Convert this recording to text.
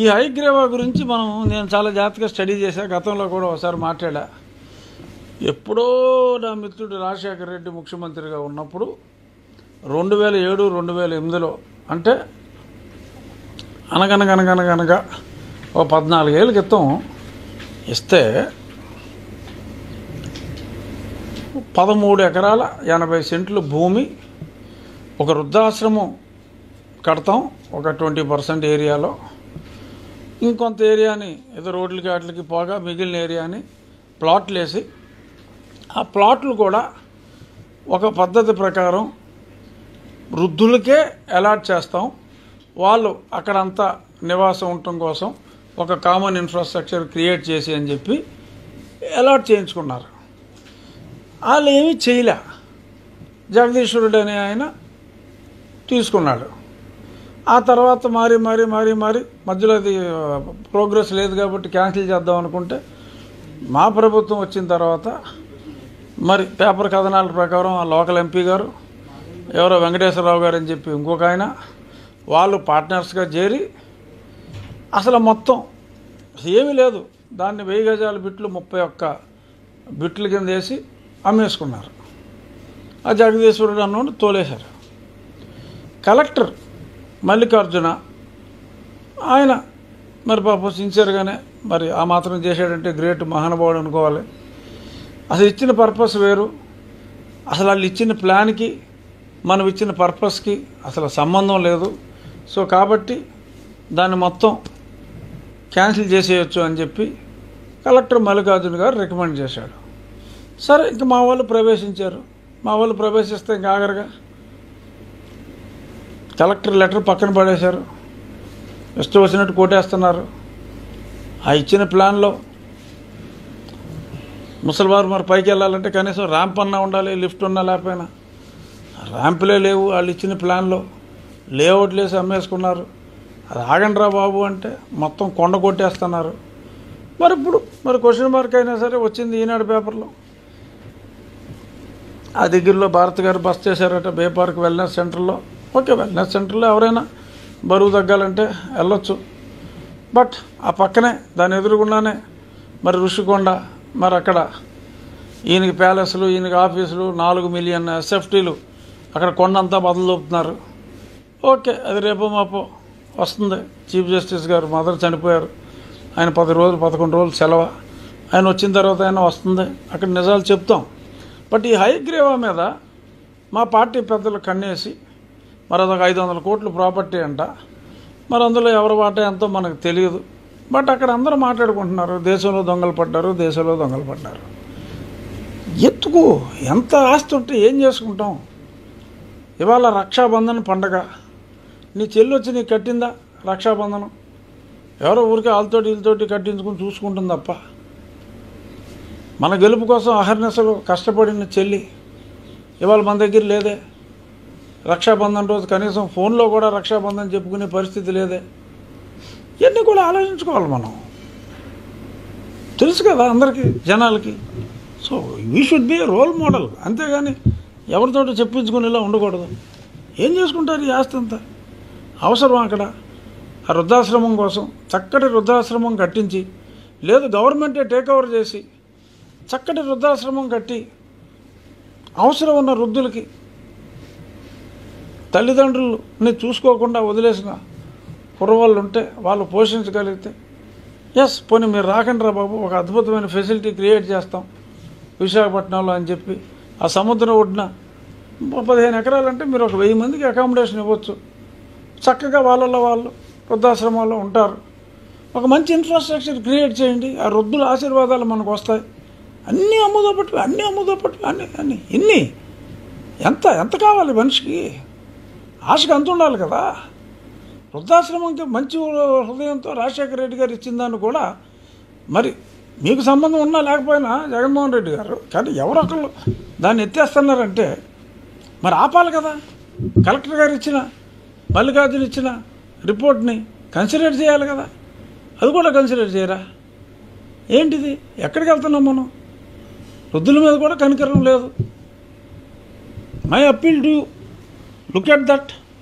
ఈ హైగ్రేవా గురించి మనం నేను చాలా జాగ్రత్తగా స్టడీ చేశా గతంలో కూడా ఒకసారి మాట్లాడా. ఎప్పుడో నా మిత్రుడు రాజశేఖర రెడ్డి ముఖ్యమంత్రిగా ఉన్నప్పుడు రెండు వేల ఏడు రెండు వేల ఎనిమిదిలో అంటే అనగనగనగనగనగా ఓ పద్నాలుగేళ్ళ క్రితం ఇస్తే పదమూడు ఎకరాల ఎనభై సెంట్లు భూమి ఒక వృద్ధాశ్రమం కడతాం ఒక ట్వంటీ పర్సెంట్ ఏరియాలో. ఇంకొంత ఏరియాని ఏదో రోడ్లకి వాటికి పోగా మిగిలిన ఏరియాని ప్లాట్లు వేసి ఆ ప్లాట్లు కూడా ఒక పద్ధతి ప్రకారం వృద్ధులకే అలాట్ చేస్తాం. వాళ్ళు అక్కడంతా నివాసం ఉండటం కోసం ఒక కామన్ ఇన్ఫ్రాస్ట్రక్చర్ క్రియేట్ చేసి అని చెప్పి అలాట్ చేయించుకున్నారు. వాళ్ళు ఏమీ చేయలే. జగదీశ్వరుడు అనే ఆయన తీసుకున్నాడు. ఆ తర్వాత మారి మారి మారి మారి మధ్యలో అది ప్రోగ్రెస్ లేదు కాబట్టి క్యాన్సిల్ చేద్దాం అనుకుంటే మా ప్రభుత్వం వచ్చిన తర్వాత మరి పేపర్ కథనాల ప్రకారం ఆ లోకల్ ఎంపీ గారు ఎవరో వెంకటేశ్వరరావు గారు అని చెప్పి ఇంకొక ఆయన వాళ్ళు పార్ట్నర్స్గా చేరి అసలు మొత్తం ఏమీ లేదు. దాన్ని వెయ్యి గజాల బిట్లు ముప్పై ఒక్క బిట్ల కింద వేసి అమ్మేసుకున్నారు. ఆ జగదీశ్వరుడు అన్నోడు తోలేశారు. కలెక్టర్ మల్లికార్జున ఆయన మరి పాపం సిన్సియర్గానే మరి ఆ మాత్రం చేశాడంటే గ్రేట్ మహానుభావుడు అనుకోవాలి. అసలు ఇచ్చిన పర్పస్ వేరు. అసలు వాళ్ళు ఇచ్చిన ప్లాన్కి మనం ఇచ్చిన పర్పస్కి అసలు సంబంధం లేదు. సో కాబట్టి దాన్ని మొత్తం క్యాన్సిల్ చేసేయచ్చు అని చెప్పి కలెక్టర్ మల్లికార్జున గారు రికమెండ్ చేశాడు. సరే ఇంకా మా వాళ్ళు ప్రవేశించారు. మా వాళ్ళు ప్రవేశిస్తే ఇంకా ఆగరుగా. కలెక్టర్ లెటర్ పక్కన పడేశారు. ఇష్టం వచ్చినట్టు కొట్టేస్తున్నారు. ఆ ఇచ్చిన ప్లాన్లో ముసలివారు మరి పైకి వెళ్ళాలంటే కనీసం ర్యాంప్ అన్నా ఉండాలి లిఫ్ట్ ఉన్నా లేకపోయినా. ర్యాంపులే లేవు వాళ్ళు ఇచ్చిన ప్లాన్లో. లేఅవుట్లు వేసి అమ్మేసుకున్నారు. అది బాబు అంటే మొత్తం కొండ కొట్టేస్తున్నారు. మరి ఇప్పుడు మరి క్వశ్చన్ మార్క్ అయినా సరే వచ్చింది ఈనాడు పేపర్లో. ఆ దగ్గరలో భారత్ గారు బస్ చేశారట బేపార్క్ వెల్నెస్ సెంటర్లో. ఓకే వెల్నెస్ సెంటర్లో ఎవరైనా బరువు తగ్గాలంటే వెళ్ళొచ్చు. బట్ ఆ పక్కనే దాని ఎదురుగుండానే మరి ఋషికొండ మరి అక్కడ ఈయనకి ప్యాలెస్లు ఈయనకి ఆఫీసులు నాలుగు మిలియన్ ఎస్ఎఫ్టీలు అక్కడ కొండంతా బదులుపుతున్నారు ఓకే అది రేపో మాపో వస్తుంది. చీఫ్ జస్టిస్ గారు మదర్ చనిపోయారు. ఆయన పది రోజులు పదకొండు రోజులు సెలవ. ఆయన వచ్చిన తర్వాత ఆయన వస్తుంది. అక్కడ నిజాలు చెప్తాం. బట్ ఈ హైగ్రేవా మీద మా పార్టీ పెద్దలు కన్నేసి మరి అదొక ఐదు వందల కోట్లు ప్రాపర్టీ అంట. మరి అందులో ఎవరి వాటా ఎంతో మనకు తెలియదు. బట్ అక్కడ అందరూ మాట్లాడుకుంటున్నారు. దేశంలో దొంగలు పడ్డారు దేశంలో దొంగలు పడ్డారు. ఎత్తుకు ఎంత ఆస్తి ఉంటే ఏం చేసుకుంటాం? ఇవాళ రక్షాబంధన్ పండగ. నీ చెల్లి వచ్చి నీకు కట్టిందా రక్షాబంధనం? ఎవరో ఊరికే వాళ్ళతోటి వీళ్ళతోటి కట్టించుకుని చూసుకుంటుంది తప్ప. మన గెలుపు కోసం అహర్నిశలు కష్టపడిన చెల్లి ఇవాళ మన దగ్గర లేదే. రక్షాబంధన్ రోజు కనీసం ఫోన్లో కూడా రక్షాబంధన్ చెప్పుకునే పరిస్థితి లేదే. ఇవన్నీ కూడా ఆలోచించుకోవాలి మనం. తెలుసు కదా అందరికీ జనాలకి. So we should be role model అంతేగాని ఎవరితోటి చెప్పించుకునేలా ఉండకూడదు. ఏం చేసుకుంటారు ఈ ఆస్తి అంతా? అవసరం అక్కడ? ఆ వృద్ధాశ్రమం కోసం చక్కటి వృద్ధాశ్రమం కట్టించి లేదు గవర్నమెంటే టేక్ ఓవర్ చేసి చక్కటి వృద్ధాశ్రమం కట్టి అవసరం ఉన్న వృద్ధులకి తల్లిదండ్రులని చూసుకోకుండా వదిలేసిన కుర్రవాళ్ళు ఉంటే వాళ్ళు పోషించగలిగితే. ఎస్ పోనీ మీరు రాకండి రా బాబు ఒక అద్భుతమైన ఫెసిలిటీ క్రియేట్ చేస్తాం విశాఖపట్నంలో అని చెప్పి. ఆ సముద్రం ఒడ్డున పదిహేను ఎకరాలంటే మీరు ఒక వెయ్యి మందికి అకామిడేషన్ ఇవ్వచ్చు. చక్కగా వాళ్ళలో వాళ్ళు వృద్ధాశ్రమాల్లో ఉంటారు. ఒక మంచి ఇన్ఫ్రాస్ట్రక్చర్ క్రియేట్ చేయండి. ఆ వృద్ధుల ఆశీర్వాదాలు మనకు వస్తాయి. అన్నీ అమ్ముదోపట్టు అన్నీ అమ్ముదోపట్టు అన్నీ అన్నీ. ఇన్ని. ఎంత ఎంత కావాలి మనిషికి? ఆశకు అంత ఉండాలి కదా. వృద్ధాశ్రమంకి మంచి హృదయంతో రాజశేఖర రెడ్డి గారు ఇచ్చిందని కూడా మరి మీకు సంబంధం ఉన్నా లేకపోయినా జగన్మోహన్ రెడ్డి గారు కానీ ఎవరొకళ్ళు దాన్ని ఎత్తేస్తున్నారంటే మరి ఆపాలి కదా. కలెక్టర్ గారు ఇచ్చిన మల్లికార్జున ఇచ్చిన రిపోర్ట్ని కన్సిడర్ చేయాలి కదా. అది కూడా కన్సిడర్ చేయరా? ఏంటిది? ఎక్కడికి వెళ్తున్నాం మనం? వృద్ధుల మీద కూడా కనికరం లేదు. My appeal to Look at that.